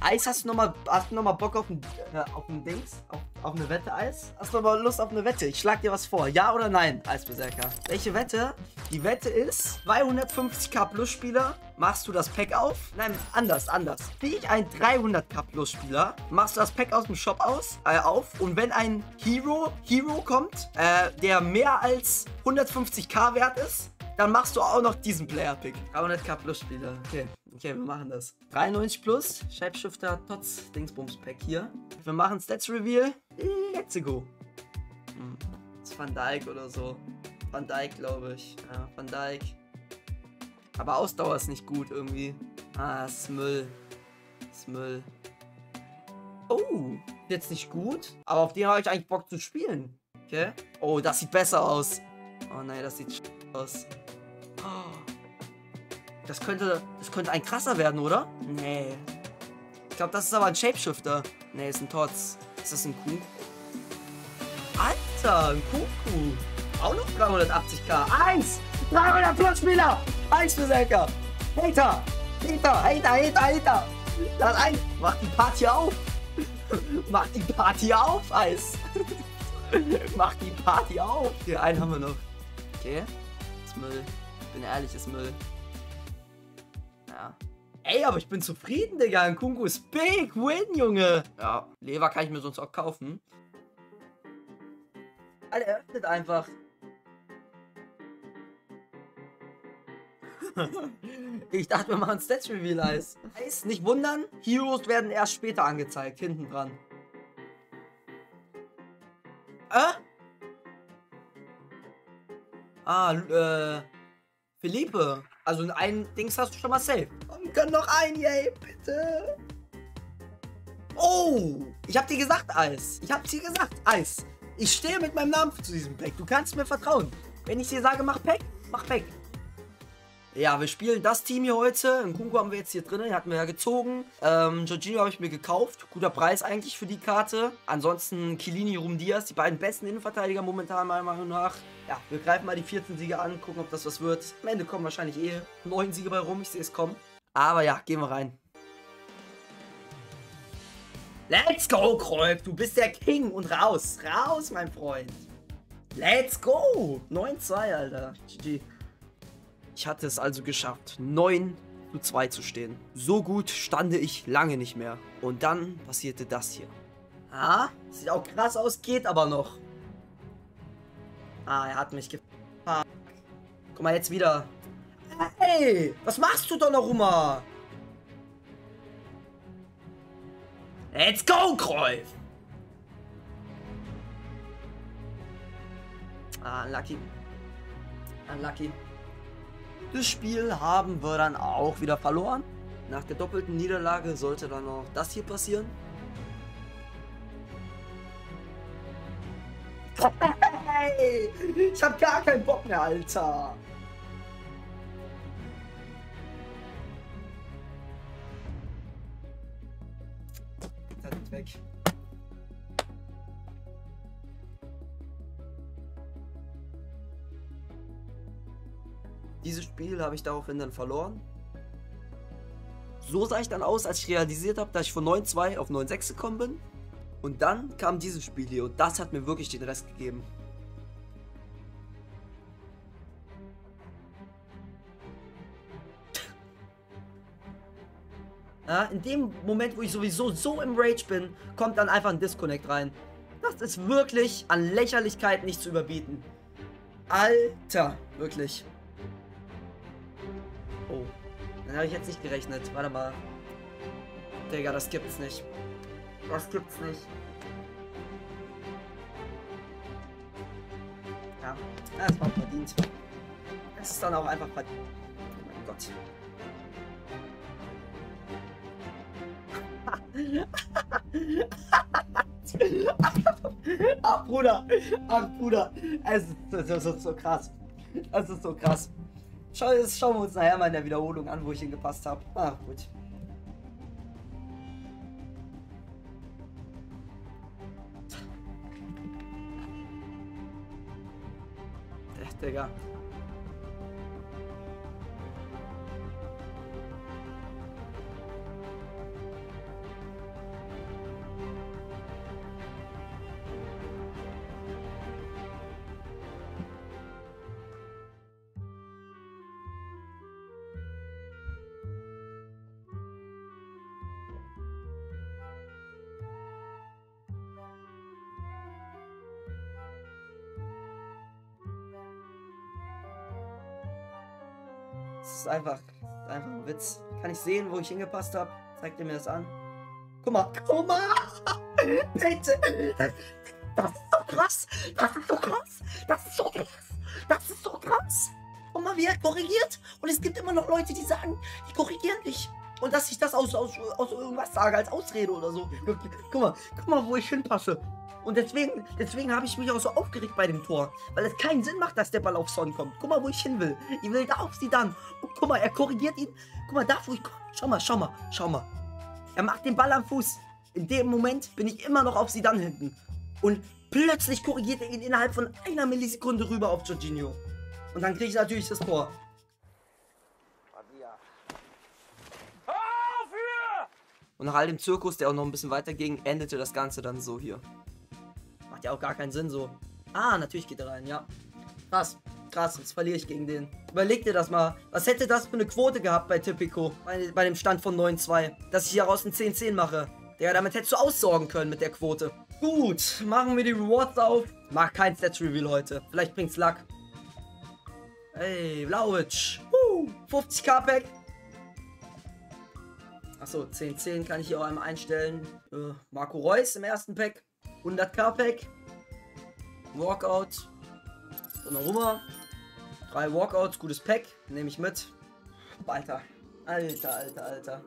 Eis, hast du nochmal noch mal Bock auf ein, äh, auf ein Dings? Auf, auf eine Wette, Eis? Hast du nochmal Lust auf eine Wette? Ich schlag dir was vor. Ja oder nein, Eisberserker? Welche Wette? Die Wette ist 250k Plus Spieler. Machst du das Pack auf? Nein, anders, anders. Bin ich ein 300k Plus Spieler? Machst du das Pack aus dem Shop aus, äh, auf? Und wenn ein Hero, Hero kommt, äh, der mehr als 150k wert ist, dann machst du auch noch diesen Player-Pick. 300k Plus Spieler. Okay. Okay, wir machen das. 93 plus, Shapeshifter, Tots, Dingsbums Pack hier. Wir machen Stats Reveal. Let's go. Hm. Ist Van Dyke oder so. Van Dyke, glaube ich. Ja, Van Dyke. Aber Ausdauer ist nicht gut irgendwie. Ah, das ist Müll. Das ist Müll. Oh, jetzt nicht gut. Aber auf den habe ich eigentlich Bock zu spielen. Okay. Oh, das sieht besser aus. Oh nein, das sieht aus. Das könnte, das könnte ein krasser werden, oder? Nee. Ich glaube, das ist aber ein Shapeshifter. Nee, ist ein Tots. Ist das ein Kuh? Alter, ein Kuckuck. Auch noch 380k. Eins! 300 plus Spieler! Eins für Selker! Hater! Hater! Hater! Hater! Hater! Das ein! Mach die Party auf! Mach die Party auf, Eis! Mach die Party auf! Hier, einen haben wir noch. Okay. Ist Müll. Bin ehrlich, ist Müll. Ey, aber ich bin zufrieden, Digga. Ein Kunku ist big win, Junge. Ja, Lever kann ich mir sonst auch kaufen. Alter, er öffnet einfach. ich dachte, wir machen Stats Reveal Eis. Eis, nicht wundern, Heroes werden erst später angezeigt, hinten dran. Äh? Ah, äh, Philippe. Also ein Dings hast du schon mal safe. Komm, gönn noch ein, yay, bitte. Oh, ich hab dir gesagt, Eis. Ich hab dir gesagt, Eis. Ich stehe mit meinem Namen zu diesem Pack. Du kannst mir vertrauen. Wenn ich dir sage, mach Pack, mach Pack. Ja, wir spielen das Team hier heute. Nkunku haben wir jetzt hier drin, den hatten wir ja gezogen. Ähm, Jorginho habe ich mir gekauft. Guter Preis eigentlich für die Karte. Ansonsten Kilini, Rumdias, die beiden besten Innenverteidiger momentan meiner Meinung nach. Ja, wir greifen mal die 14 Siege an, gucken, ob das was wird. Am Ende kommen wahrscheinlich eh 9 Siege bei rum, ich sehe es kommen. Aber ja, gehen wir rein. Let's go, Kreuz, du bist der King und raus, raus, mein Freund. Let's go. 9-2, Alter. GG. Ich hatte es also geschafft, 9 zu 2 zu stehen. So gut stande ich lange nicht mehr. Und dann passierte das hier. Ah, sieht auch krass aus, geht aber noch. Ah, er hat mich gefuckt. Guck mal, jetzt wieder. Hey, was machst du, Donnarumma? Let's go, Kreuz! Ah, unlucky. Unlucky. Das Spiel haben wir dann auch wieder verloren. Nach der doppelten Niederlage sollte dann noch das hier passieren. Hey, ich hab gar keinen Bock mehr, Alter. Das weg. Dieses Spiel habe ich daraufhin dann verloren. So sah ich dann aus, als ich realisiert habe, dass ich von 9-2 auf 9-6 gekommen bin. Und dann kam dieses Spiel hier und das hat mir wirklich den Rest gegeben. Ja, in dem Moment, wo ich sowieso so im Rage bin, kommt dann einfach ein Disconnect rein. Das ist wirklich an Lächerlichkeit nicht zu überbieten. Alter, wirklich. Habe ich jetzt nicht gerechnet. Warte mal. Digga, das gibt's nicht. Das gibt's nicht. Ja, das war verdient. Es ist dann auch einfach verdient. Oh mein Gott. Ach Bruder, ach Bruder, es ist, es ist so krass. Es ist so krass. Schau, das schauen wir uns nachher mal in der Wiederholung an, wo ich ihn gepasst habe. Ach, gut. Echt, Digga. ist einfach, einfach ein Witz. Kann ich sehen, wo ich hingepasst habe? Zeigt ihr mir das an? Guck mal, guck mal! Bitte! Das ist so krass! Das ist so krass! Das ist so krass! Das ist so krass! Guck mal, wie er korrigiert! Und es gibt immer noch Leute, die sagen, die korrigieren nicht. Und dass ich das aus, aus, aus irgendwas sage als Ausrede oder so. Guck mal, guck mal, wo ich hinpasse. Und deswegen, deswegen habe ich mich auch so aufgeregt bei dem Tor. Weil es keinen Sinn macht, dass der Ball auf Son kommt. Guck mal, wo ich hin will. Ich will da auf sie dann. Und guck mal, er korrigiert ihn. Guck mal, da wo ich komme. Schau mal, schau mal, schau mal. Er macht den Ball am Fuß. In dem Moment bin ich immer noch auf sie dann hinten. Und plötzlich korrigiert er ihn innerhalb von einer Millisekunde rüber auf Jorginho. Und dann kriege ich natürlich das Tor. Und nach all dem Zirkus, der auch noch ein bisschen weiter ging, endete das Ganze dann so hier. Macht ja auch gar keinen Sinn so. Ah, natürlich geht er rein, ja. Krass, krass, jetzt verliere ich gegen den. Überleg dir das mal. Was hätte das für eine Quote gehabt bei Typico? Bei, bei dem Stand von 9-2. Dass ich hieraus ein 10-10 mache. Ja, damit hättest du aussorgen können mit der Quote. Gut, machen wir die Rewards auf. Mach kein Stats Reveal heute. Vielleicht bringt's Luck. Hey, Blauwitsch. Uh, 50k Pack. Achso, 10-10 kann ich hier auch einmal einstellen. Äh, Marco Reus im ersten Pack. 100k Pack. Walkout. Donnarumma. Drei Walkouts, gutes Pack. Nehme ich mit. Alter. Alter, alter, alter.